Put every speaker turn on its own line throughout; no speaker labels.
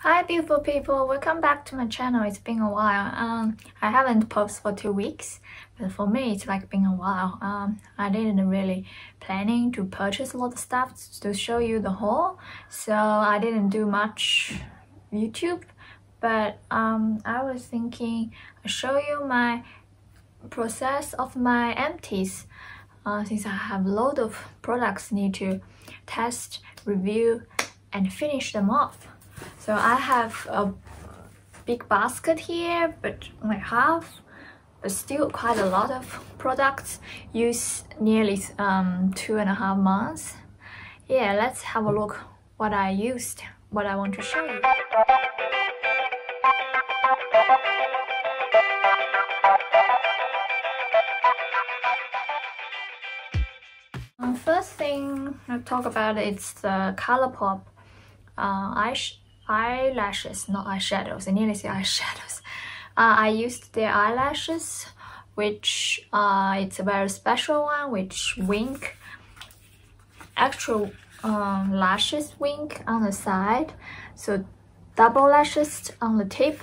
Hi beautiful people, welcome back to my channel. It's been a while. Um, I haven't posted for two weeks, but for me it's like been a while. Um, I didn't really planning to purchase a lot of stuff to show you the haul, so I didn't do much YouTube. But um, I was thinking I show you my process of my empties. Uh, since I have a lot of products need to test, review, and finish them off. So I have a big basket here, but only half, but still quite a lot of products. Use nearly um, two and a half months. Yeah, let's have a look what I used, what I want to show you. Um, first thing I talk about is the ColourPop uh, eyes eyelashes, not eyeshadows. I nearly say eyeshadows. Uh, I used their eyelashes, which uh, it's a very special one, which wink, actual um, lashes wink on the side, so double lashes on the tip.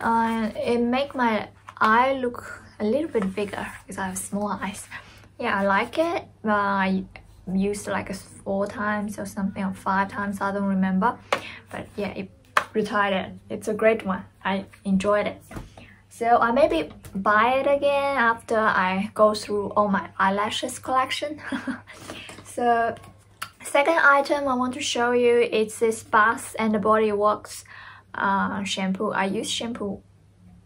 Uh, it make my eye look a little bit bigger because I have small eyes. Yeah, I like it. I used like four times or something or five times I don't remember. But yeah it retired it's a great one. I enjoyed it. So I maybe buy it again after I go through all my eyelashes collection. So second item I want to show you is this Bath and Body Works uh, shampoo. I use shampoo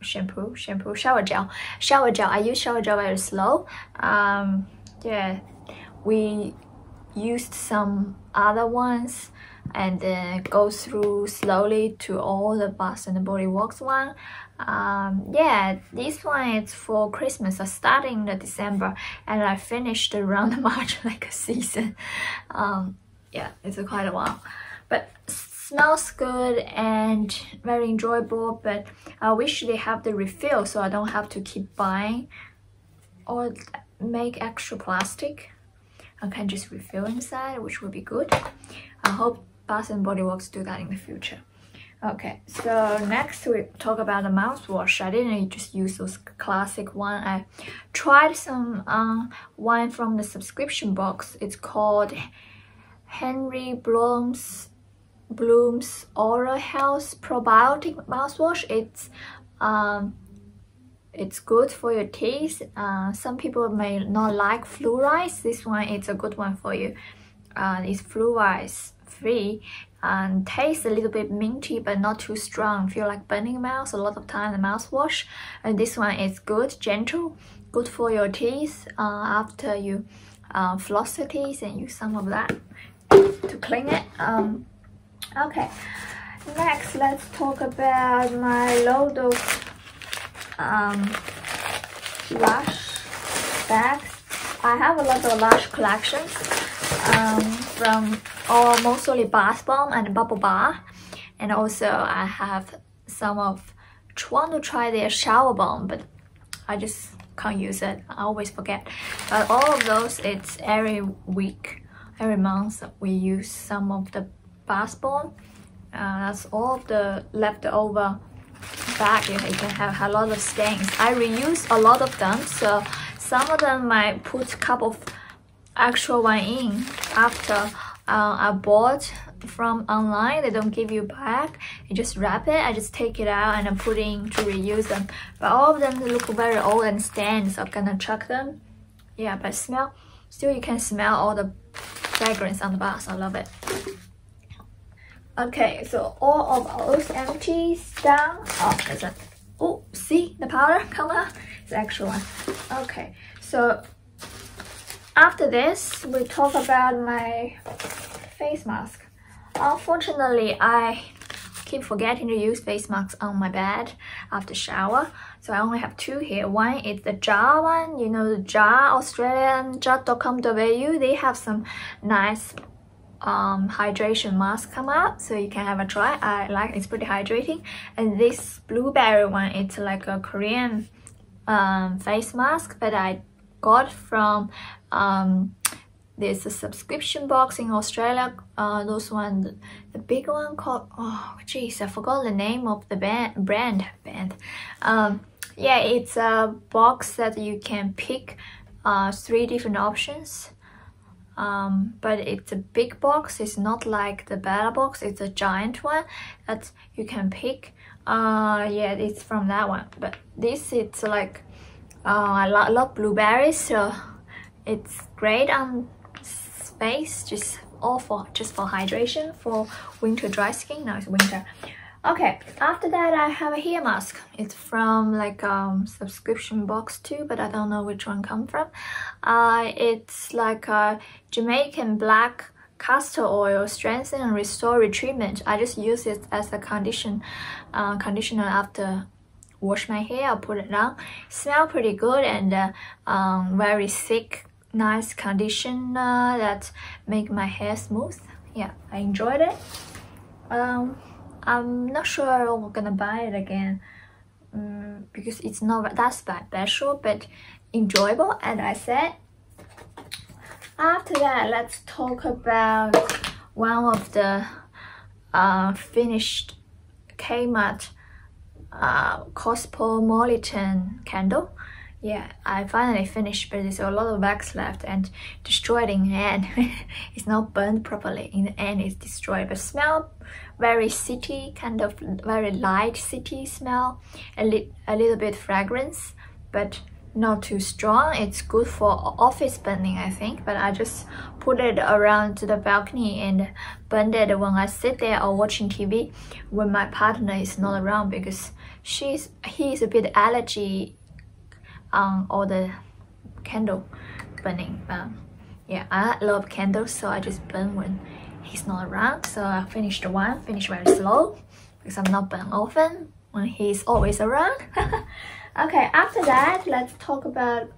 shampoo shampoo shower gel. Shower gel. I use shower gel very slow. Um yeah. We used some other ones and then go through slowly to all the Bath and Body Works one. Um, yeah, this one is for Christmas. I started in the December and I finished around March like a season. Um, yeah, it's quite a while, but smells good and very enjoyable. But I wish they have the refill so I don't have to keep buying or make extra plastic. I can just refill inside, which will be good. I hope Bath and Body Works do that in the future. Okay, so next we talk about the mouthwash. I didn't just use those classic one. I tried some um, one from the subscription box. It's called Henry Bloom's Bloom's Oral Health Probiotic Mouthwash. It's um, it's good for your teeth. Uh, some people may not like fluoride. This one is a good one for you. Uh, it's fluoride free and tastes a little bit minty but not too strong. Feel like burning mouth a lot of time the mouthwash. And this one is good, gentle, good for your teeth uh, after you uh, floss your teeth and use some of that to clean it. Um, okay, next let's talk about my Lodo um, Lush bags. I have a lot of Lush collections um, from all mostly bath bomb and bubble Bar. And also I have some of want to try their shower bomb, but I just can't use it. I always forget. But all of those, it's every week, every month we use some of the bath bomb. Uh, that's all of the leftover bag you can have a lot of stains. I reuse a lot of them so some of them might put a couple of actual one in after uh, i bought from online. They don't give you back. You just wrap it. I just take it out and i put in to reuse them. But all of them look very old and stained so i'm gonna chuck them. Yeah but smell still you can smell all the fragrance on the box. I love it Okay, so all of those empties down. Oh, there's a, oh, see the powder out? It's actual one. Okay, so after this, we talk about my face mask. Unfortunately, I keep forgetting to use face masks on my bed after shower. So I only have two here. One is the Jar one, you know the Jar, Australian, jar.com.au. They have some nice um, hydration mask come out so you can have a try I like it's pretty hydrating and this blueberry one it's like a Korean um, face mask but I got from um, there's a subscription box in Australia. Uh, those one, the, the big one called oh jeez, I forgot the name of the band brand band. Um, yeah, it's a box that you can pick uh, three different options. Um, but it's a big box. It's not like the Bellabox. It's a giant one that you can pick. Uh, yeah, it's from that one. But this it's like uh, I love blueberries, so it's great on face just all for just for hydration for winter dry skin now it's winter okay after that i have a hair mask. It's from like um subscription box too but i don't know which one come from. Uh it's like a jamaican black castor oil strengthen and restore retreatment i just use it as a condition uh, conditioner after wash my hair. I put it on smell pretty good and uh, um, very thick nice conditioner that make my hair smooth. Yeah i enjoyed it. Um i'm not sure i'm gonna buy it again um, because it's not that special but enjoyable. And i said after that let's talk about one of the uh, finished Kmart uh, Cosmopolitan candle yeah i finally finished but there's a lot of wax left and destroyed in the end. It's not burned properly. In the end it's destroyed. But smell very city kind of very light city smell. A, li a little bit fragrance but not too strong. It's good for office burning i think but i just put it around to the balcony and burn it. When i sit there or watching tv when my partner is not around because she's he's a bit allergy on all the candle burning. Um, yeah, I love candles, so I just burn when he's not around. So I finished one, finished very slow because I'm not burn often when he's always around. okay, after that, let's talk about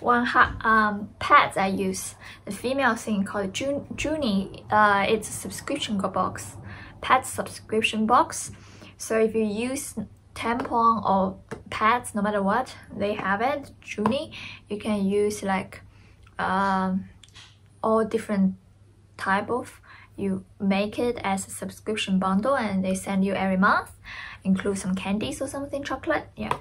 one hot um, pads I use. The female thing called Jun Junie. Uh, it's a subscription box, pad subscription box. So if you use tampon or pads no matter what they have it. Junie you can use like um, all different type of you make it as a subscription bundle and they send you every month. Include some candies or something chocolate yeah.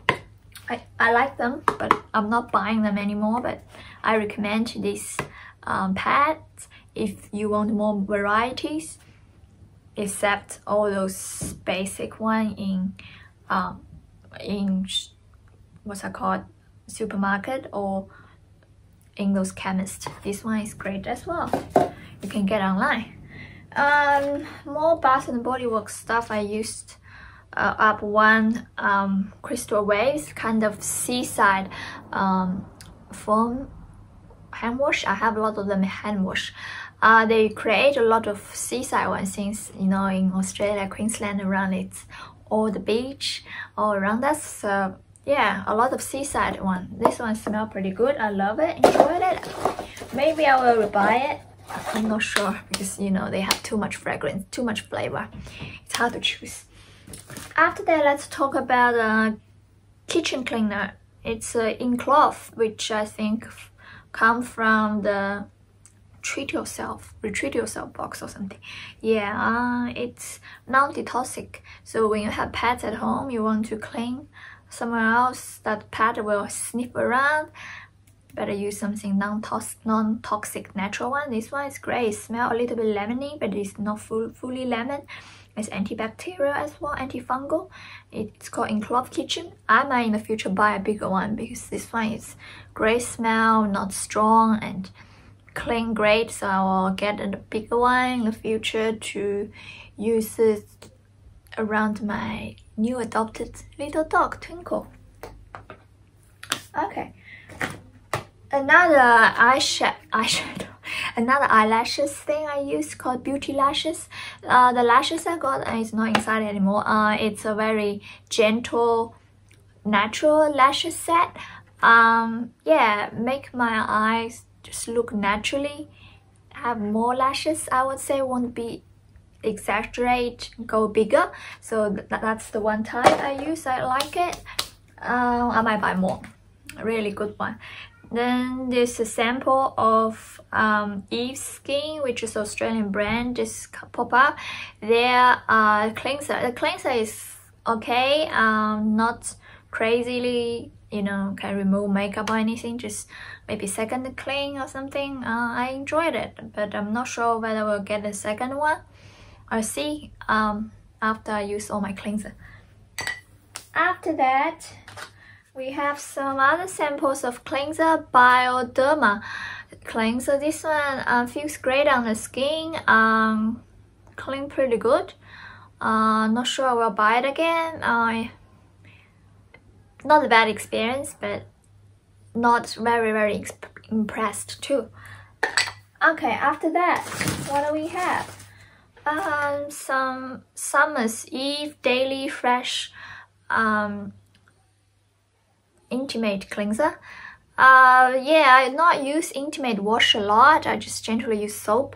I, I like them but I'm not buying them anymore but I recommend these um, pads. If you want more varieties except all those basic one in um, in what's that called supermarket or in those chemists this one is great as well. You can get online. Um more bath and body work stuff. I used uh, up one um, crystal waves kind of seaside um, foam hand wash. I have a lot of them hand wash. Uh, they create a lot of seaside ones since you know in australia queensland around it's all the beach all around us. So yeah a lot of seaside one. This one smell pretty good. I love it. Enjoyed it. Maybe i will buy it. I'm not sure because you know they have too much fragrance too much flavor. It's hard to choose. After that let's talk about a kitchen cleaner. It's uh, in cloth which i think come from the treat yourself retreat yourself box or something. Yeah uh, it's non-detoxic so when you have pets at home you want to clean somewhere else that pet will sniff around. Better use something non-toxic non-toxic natural one. This one is great. It smell a little bit lemony but it's not full, fully lemon. It's antibacterial as well antifungal. It's called in cloth kitchen. I might in the future buy a bigger one because this one is great smell not strong and clean great so I will get a bigger one in the future to use it around my new adopted little dog Twinkle. Okay, another eyeshadow, eyeshadow, another eyelashes thing I use called Beauty Lashes. Uh, the lashes I got is not inside anymore. Uh, it's a very gentle, natural lashes set. Um, yeah, make my eyes just look naturally have more lashes i would say won't be exaggerate go bigger so th that's the one type i use i like it uh, i might buy more really good one then there's a sample of um, Eve Skin, which is Australian brand, just pop up. There uh, cleanser. The cleanser is okay, um, not crazily, you know, can remove makeup or anything, just maybe second clean or something. Uh, I enjoyed it, but I'm not sure whether we'll get the second one. I'll see um, after I use all my cleanser. After that, we have some other samples of cleanser Bioderma cleanser. This one uh, feels great on the skin, um, clean pretty good. Uh, not sure I will buy it again. Uh, not a bad experience, but not very, very impressed too. Okay, after that, what do we have? Um, some Summer's Eve Daily Fresh um, Intimate Cleanser. Uh, yeah, I not use Intimate Wash a lot. I just generally use soap.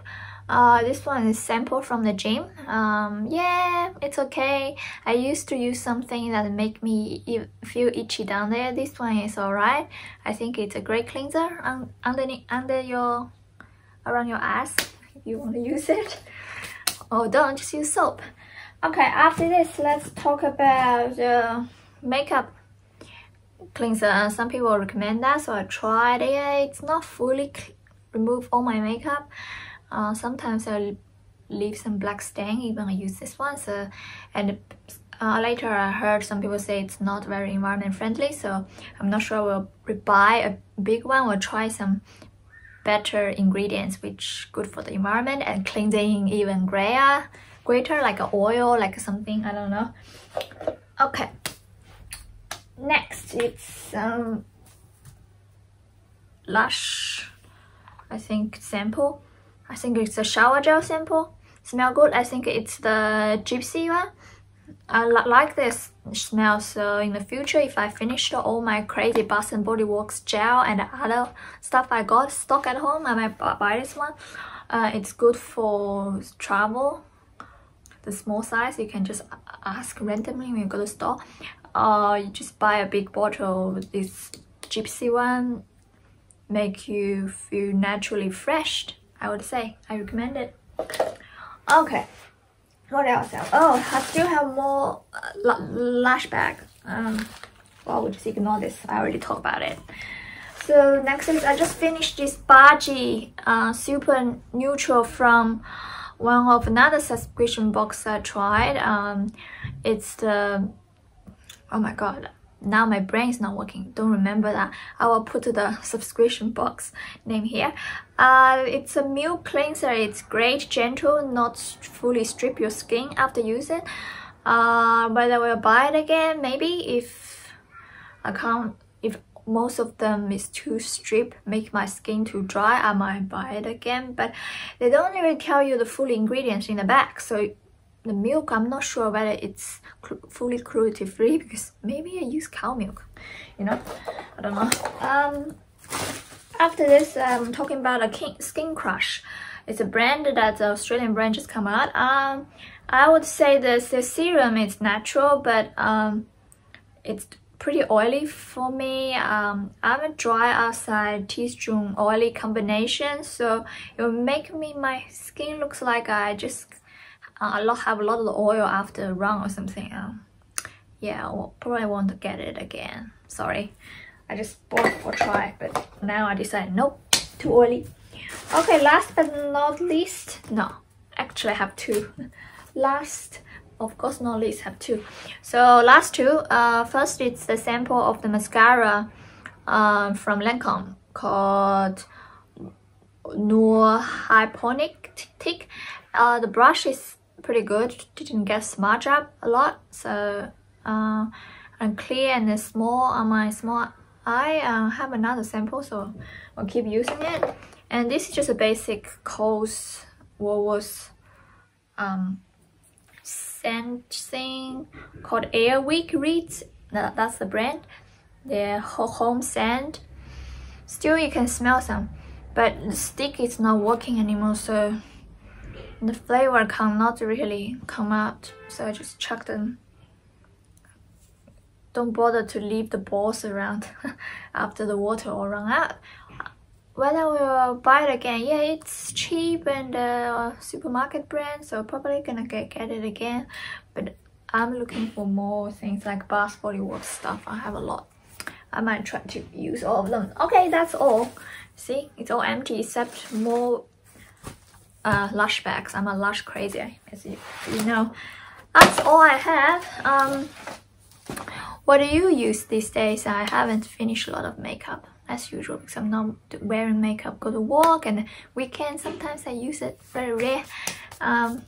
Uh, this one is sample from the gym. Um, yeah, it's okay. I used to use something that make me feel itchy down there. This one is alright. I think it's a great cleanser un underneath, under your, around your ass if you want to use it. Oh, don't just use soap. Okay, after this, let's talk about the makeup cleanser. Some people recommend that, so I tried it. It's not fully remove all my makeup. Uh, sometimes I leave some black stain even I use this one. So and uh, later I heard some people say it's not very environment friendly. So I'm not sure we'll buy a big one or try some better ingredients which good for the environment and cleansing even greater, greater like oil, like something I don't know. Okay. Next, it's um, Lush, I think sample. I think it's a shower gel sample. Smell good. I think it's the Gypsy one. I like this smell. So in the future, if I finish all my crazy Bath and Body Works gel and other stuff I got stock at home, I might buy this one. Uh, it's good for travel. The small size, you can just ask randomly when you go to store. Or you just buy a big bottle with this Gypsy one. Make you feel naturally fresh I would say. I recommend it. Okay. What else? Oh, I still have more uh, lash bag. Um, well, we'll just ignore this. I already talked about it. So next is I just finished this Baji uh, Super Neutral from one of another subscription box I tried. Um, it's the oh my god, now my brain is not working don't remember that i will put the subscription box name here uh, it's a milk cleanser it's great gentle not fully strip your skin after it uh, but i will buy it again maybe if i can't if most of them is too strip make my skin too dry i might buy it again. But they don't really tell you the full ingredients in the back so the milk i'm not sure whether it's fully cruelty free because maybe i use cow milk you know? I don't know. Um after this i'm talking about a skin crush it's a brand that the australian brand just come out um i would say the serum is natural but um it's pretty oily for me um i'm a dry outside teaspoon oily combination so it will make me my skin looks like i just uh, I have a lot of oil after a run or something. Um, yeah, I probably want to get it again. Sorry, I just bought for try, but now I decided nope, too oily. Okay, last but not least, no, actually I have two. last, of course not least, have two. So last two, uh, first it's the sample of the mascara uh, from Lancome called Noor Hypnotic. Uh, the brush is pretty good. Didn't get smudged up a lot. So uh, and clear and small on my small eye. Uh, have another sample, so I'll keep using it. And this is just a basic Coles Woolworths um, thing called Airwick Reeds. That, that's the brand. The home scent. Still, you can smell some, but the stick is not working anymore. So the flavor cannot really come out so I just chuck them don't bother to leave the balls around after the water all run out Whether we'll buy it again, yeah, it's cheap and uh, supermarket brand, so probably gonna get, get it again. But I'm looking for more things like Bath Body Works stuff. I have a lot. I might try to use all of them. Okay, that's all. See, it's all empty except more uh, Lush bags. I'm a Lush crazy, as you, you know. That's all I have. Um, what do you use these days? I haven't finished a lot of makeup as usual because I'm not wearing makeup. Go to work and weekend sometimes I use it very rare. Um,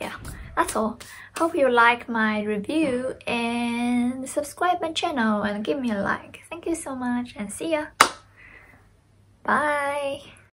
yeah that's all. Hope you like my review and subscribe my channel and give me a like. Thank you so much and see ya. Bye